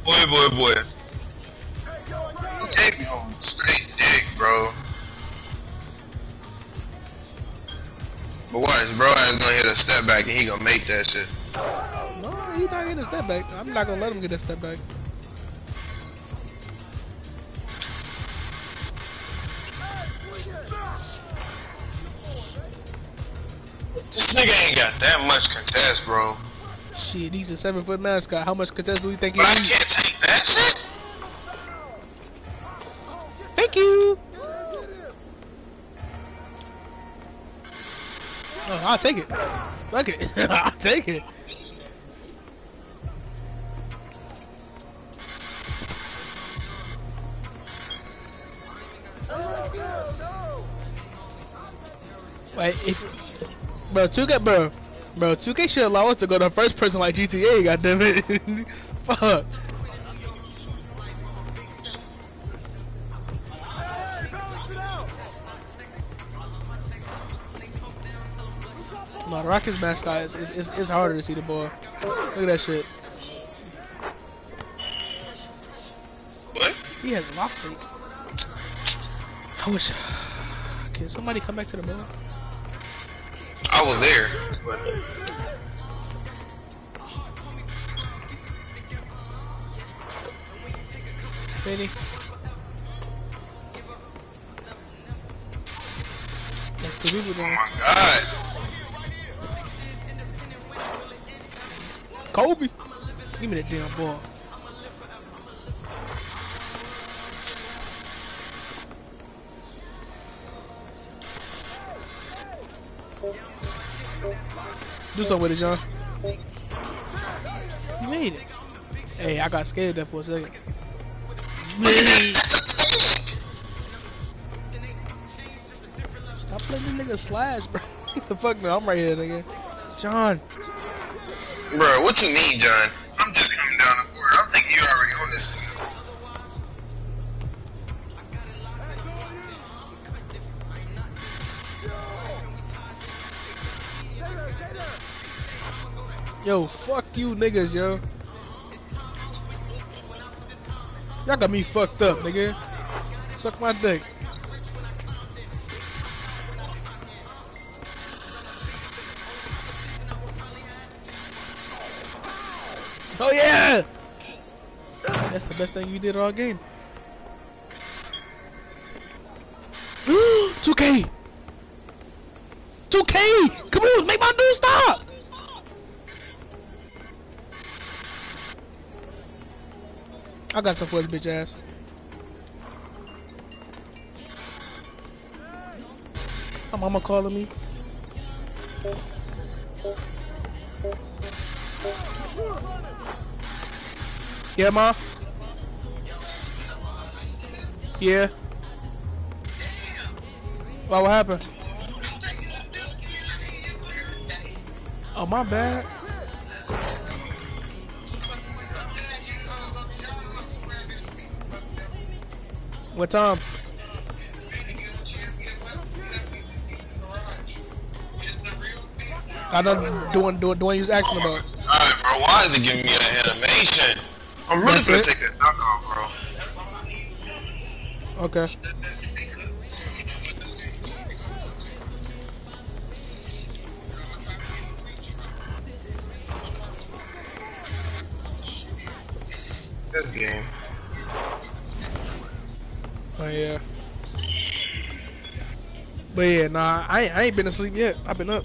Boy, boy, boy. He gave me on straight dick, bro. But watch, bro ass gonna hit a step back and he gonna make that shit. No, he's not getting a step back. I'm not gonna let him get a step back. This nigga ain't got that much contest, bro. Shit, he's a seven foot mascot. How much contest do you think he But I can't take that shit. Thank you. Oh, I'll take it. Fuck it. I'll take it. Wait, if, bro, 2K, bro, bro, 2K should allow us to go to first person like GTA, goddammit. Fuck. No, the Rockets mascot is, is, is, is harder to see the ball. Look at that shit. What? He has lock take. I wish. Can somebody come back to the ball? I was there. But Benny. That's the people oh my god. Kobe. Give me that damn ball. Do something with it, John. You made it. Hey, I got scared there for a second. Look at that. That's a tank. Stop letting this nigga slash, bro. the fuck no, I'm right here, nigga. John. Bro, what you mean, John? I'm just coming down the court. I'm thinking you already on this nigga. Yo, fuck you niggas, yo. Y'all got me fucked up, nigga. Suck my dick. Oh yeah! That's the best thing you did all game. 2K! 2K! Come on, make my dude stop! I got some for his bitch ass. My mama calling me. Yeah, ma. Yeah. Why, what happened? Oh, my bad. What time? I know doing doing you was asking about. Alright, bro, why is it giving me that animation? I'm really That's gonna it? take that knock off, bro. Okay. This game. Oh yeah. But yeah, nah, I I ain't been asleep yet. I've been up.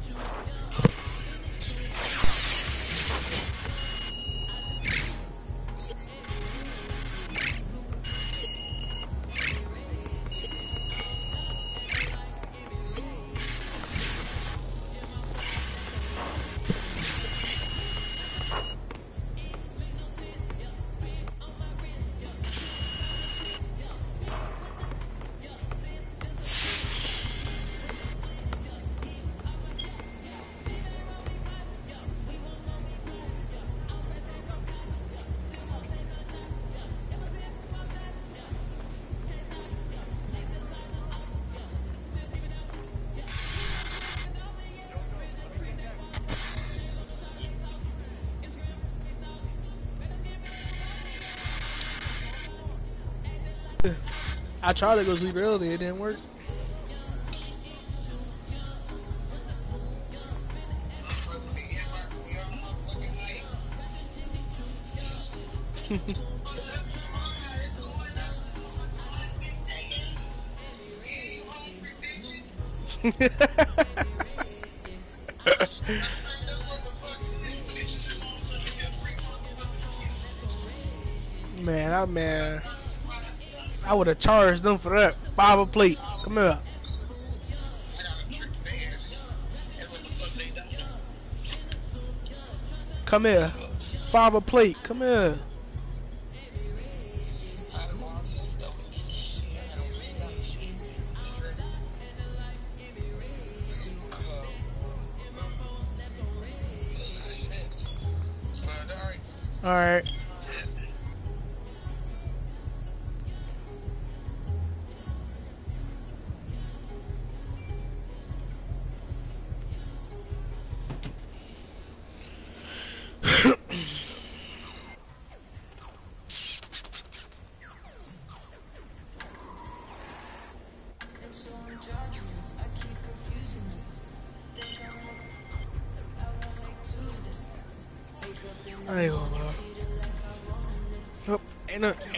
I tried to go sleep early, it didn't work. Charged them for that five a plate. Come here. Come here. Five a plate. Come here. All right.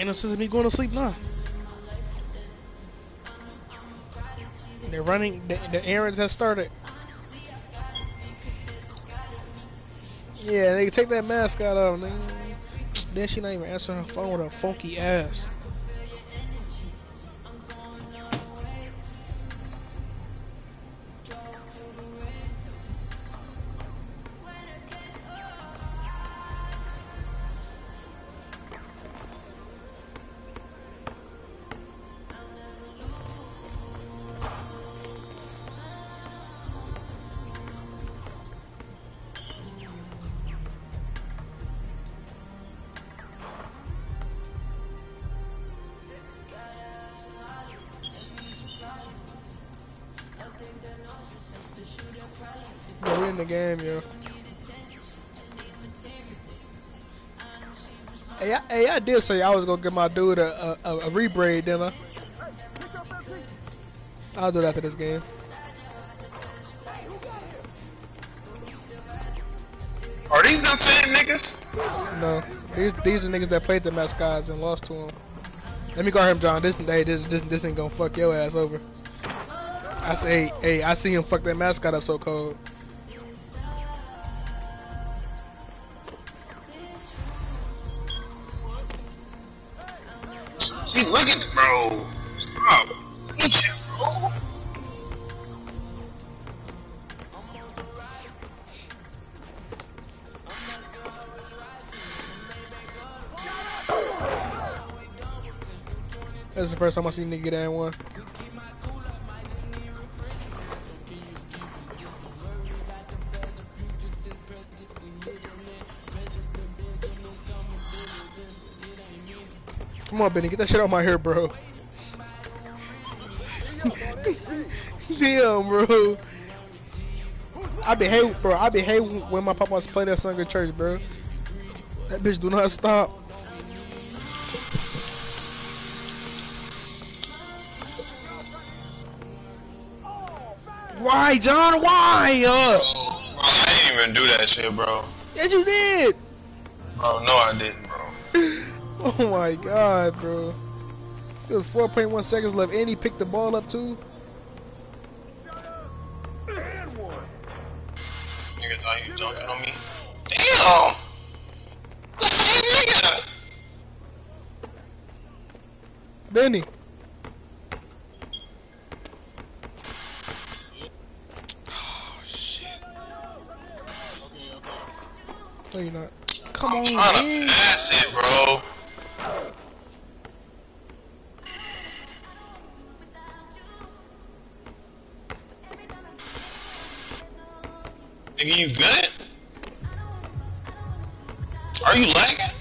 Ain't no, sense of me going to sleep now. They're running, the, the errands have started. Yeah, they can take that mask out of them. Then she not even answering her phone with her funky ass. Did say I was gonna give my dude a, a, a rebraid, didn't I? I'll do it after this game. Are these the same niggas? No, these these are niggas that played the mascots and lost to him. Let me guard him, John. This hey, this this this ain't gonna fuck your ass over. I say, hey, I see him fuck that mascot up so cold. First time I see nigga that one. Come on, Benny, get that shit out my hair, bro. Damn, bro. I be hate, bro. I be hate when my papa's play that song in church, bro. That bitch do not stop. Why, John? Why? Uh, Bro, I didn't even do that shit, bro. yes, you did. Oh no, I didn't, bro. Oh my god, bro. It was 4.1 seconds left, and he picked the ball up too. Nigga thought you dunking on me. Damn! The same nigga! Benny. Oh shit. No, you're not. Come I'm trying man. to pass it, bro. Nigga, you good? Are you lagging?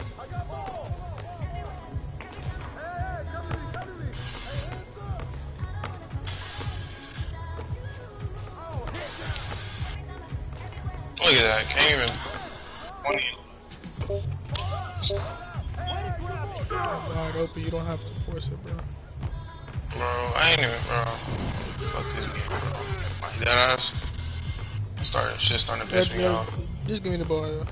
Shit starting to piss Yeah, me off. Just give me the ball, yo.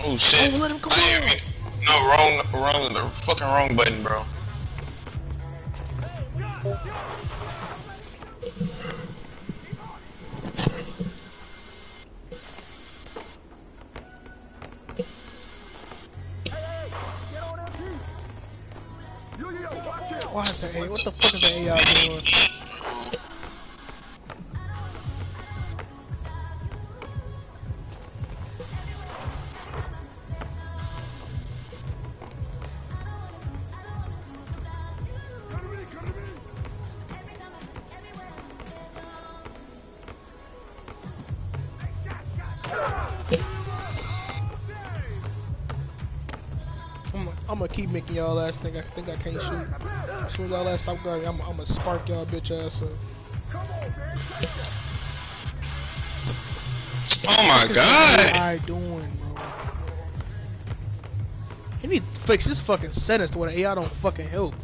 Oh shit. Oh, let him come I even- No, wrong, wrong, the fucking wrong button, bro. Making y'all ass think I think I can't shoot. As soon as y'all ass stop guarding, I'm, I'm gonna spark y'all bitch ass up. Oh my What god. is AI doing, bro? He need to fix his fucking sentence to where the AI don't fucking help.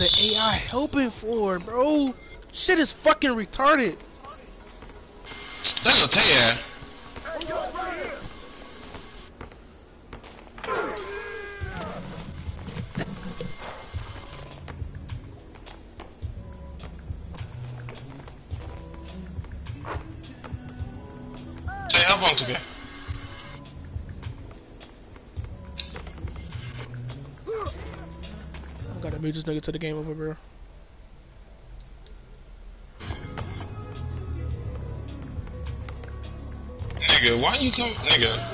Is the AI helping for, bro? Shit is fucking retarded. That's gonna tell this nigga to the game over, bro. Nigga, why you come, nigga?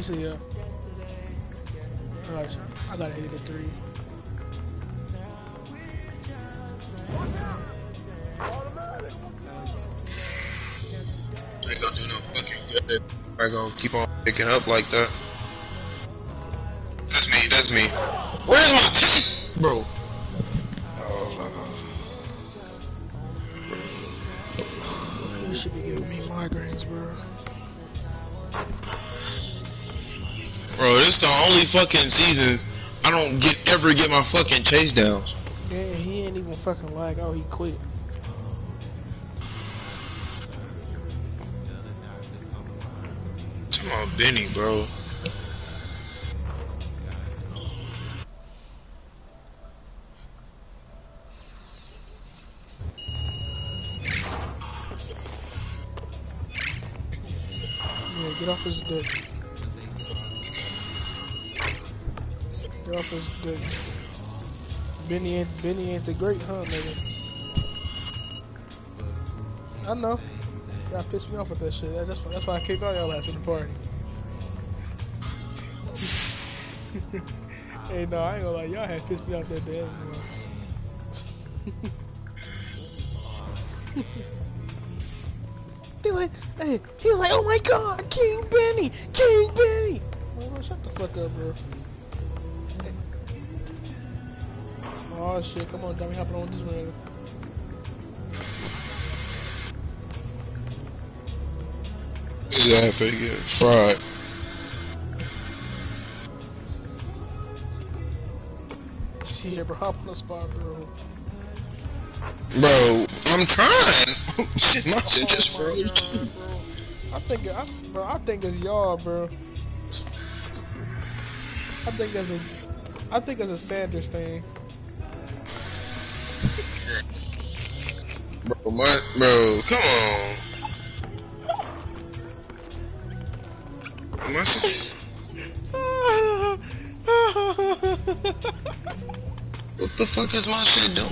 See, yeah. Alright, I got an 83. Ain't gonna do no fucking good. I gonna keep on picking up like that. Fucking seasons, I don't get ever get my fucking chase downs. Yeah, he ain't even fucking like, oh, he quit. Come on, Benny, bro. Yeah, get off his dick. Off his dick. Benny ain't Benny ain't the great, huh, nigga? I know. Y'all pissed me off with that shit. That's why, that's why I kicked all y'all ass from the party. hey, no, I ain't gonna lie. Y'all had pissed me off that day. He like, hey, he was like, oh my god, King Benny, King Benny. Bro, shut the fuck up, bro. Oh shit, come on, dummy, hopping on this man. Yeah, I finna get fried. Shit, here, bro, hop on the spot, bro. Bro, I'm trying. shit, my shit just Oh my froze too. bro. I think, I, bro, I think it's y'all, bro. I think it's a, I think it's a Sanders thing. Bro, my, bro, come on. My shit just, what the fuck is my shit doing?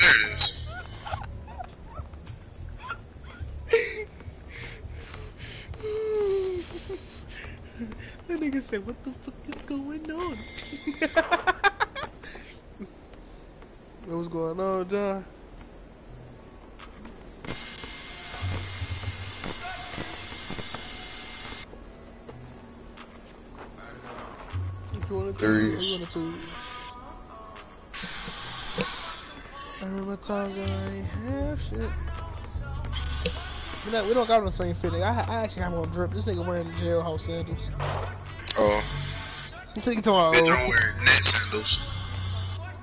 There it is. that nigga said, "What the fuck is going on?" going on, John? If you wanted to, Threes. you wanted to. I remember times I ain't have shit. We, don't got on the same nigga. I, I actually have on drip. This nigga wearing jailhouse sandals. Oh, You think talking bitch, about I'm oh. wearing net sandals.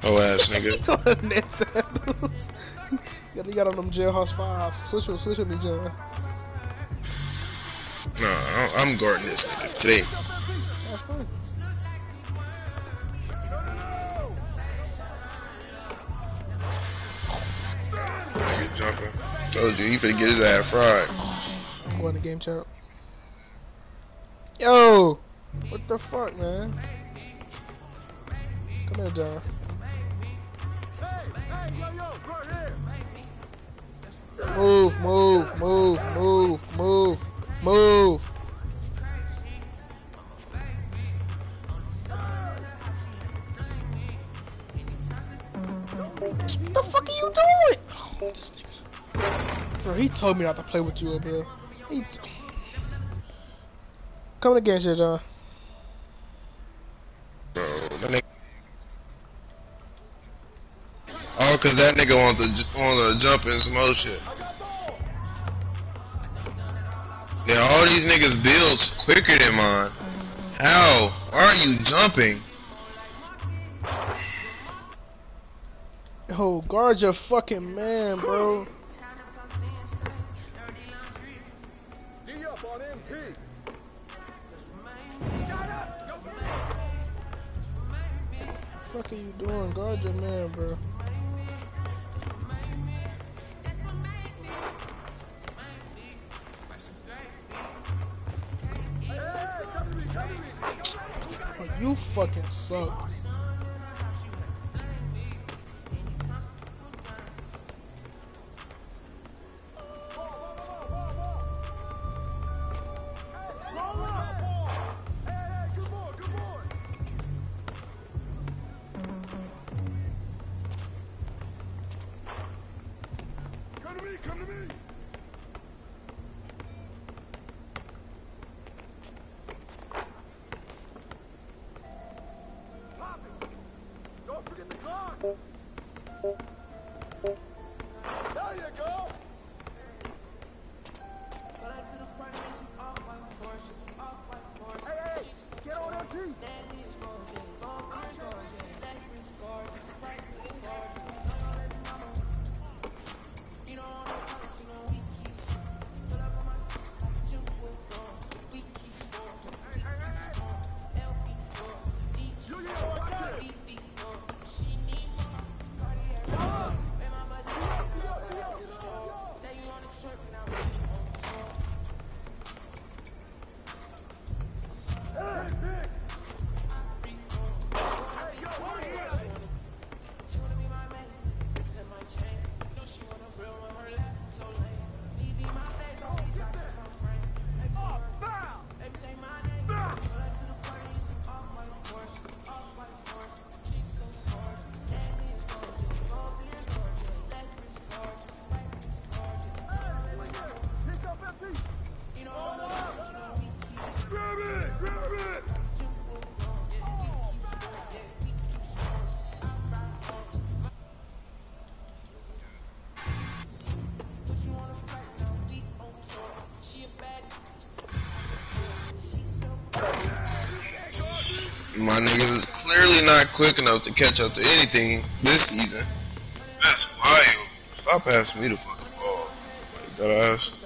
Oh ass nigga. you got- on them jailhouse fives. Switch with, switch with me, John. No, I- I'm guarding this nigga today. Nigga jumping. Told you, he finna get his ass fried. I'm going to game chat. Yo! What the fuck, man? Come here, John. Move, move, move, move, move, move. What the fuck are you doing? Bro, he told me not to play with you, bro. He t- Come against you, John. Cause that nigga want the want to jump in some other shit. Yeah, all these niggas builds quicker than mine. How are you jumping? Oh, guard your fucking man, bro. What are you doing? Guard your man, bro. You fucking suck. Quick enough to catch up to anything this season. That's wild. Stop passing me the fucking ball. Like that ass.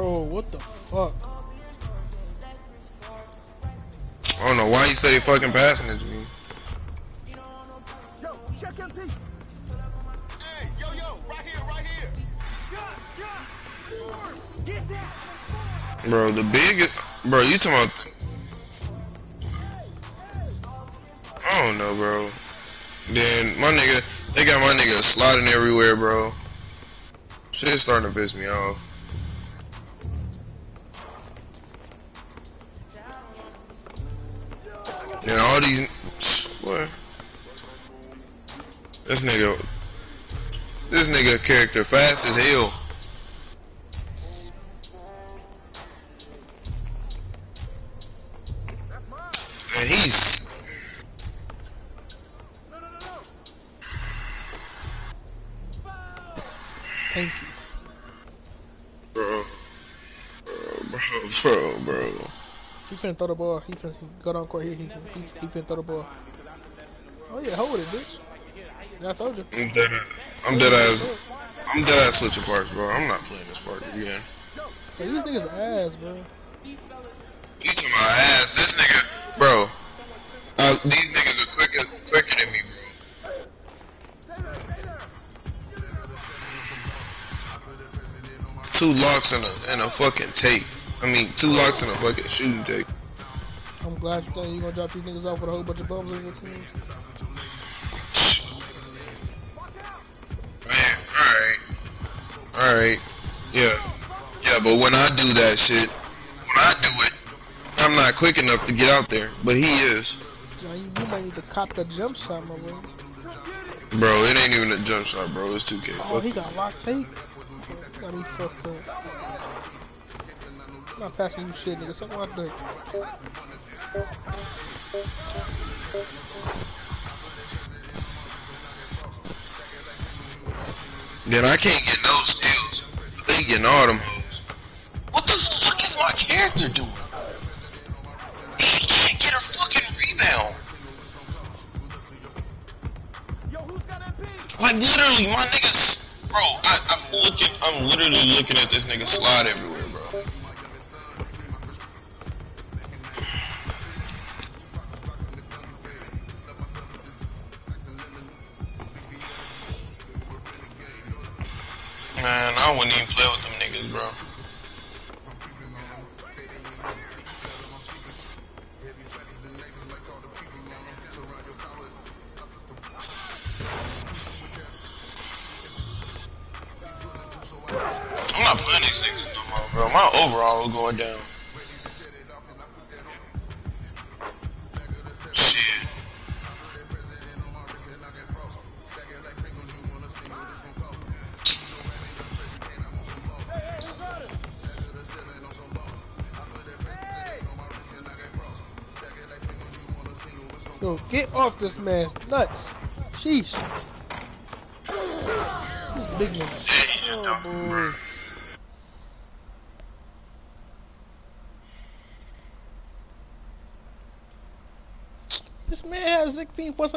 Bro, what the fuck? I don't know why you said he fucking passing it to me. Yo, check MP. Hey, yo, yo, right here, right here. Shot, shot. Get that. Bro, the biggest. Bro, you talking about. I don't know, bro. Then my nigga, they got my nigga sliding everywhere, bro. Shit's starting to piss me off. All these, what? This nigga, this nigga character fast as hell. Throw the ball. He finna he go down court. He, he, he, he finna throw the ball. Oh yeah, hold it, bitch. I told you. I'm dead. I'm dead ass. I'm dead ass switching parts, bro. I'm not playing this part again. Hey, these niggas ass, bro. You my ass, this nigga, bro. Uh, these niggas are quicker, quicker than me, bro. Two locks and a and a fucking tape. I mean, two locks and a fucking shooting tape. Glad you think you gonna drop these niggas off with a whole bunch of bums on your team. Man, alright. Alright. Yeah. Yeah, but when I do that shit, when I do it, I'm not quick enough to get out there. But he is. Now, you, you might need to cop the jump shot, my boy. Bro, it ain't even a jump shot, bro. It's 2K. Oh, Fuck he got lock tape. Got me fucked up. I'm not passing you shit, nigga. Suck my dick. Then I can't get no steals. They getting all them hoes. What the fuck is my character doing? He can't get a fucking rebound. Yo, who's got MP? Like literally, my niggas, bro. I, I'm looking. I'm literally looking at this nigga slide everywhere,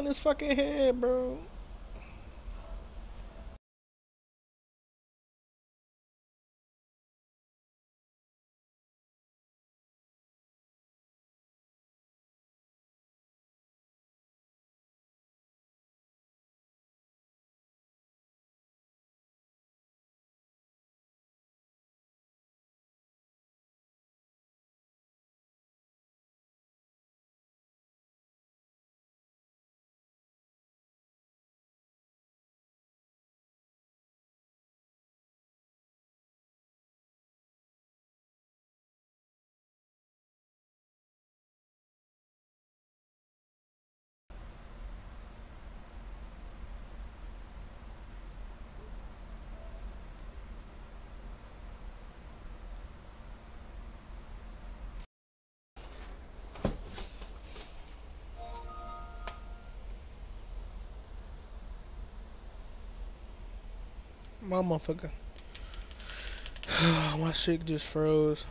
16 points on his fucking head, bro. My motherfucker. My shit just froze.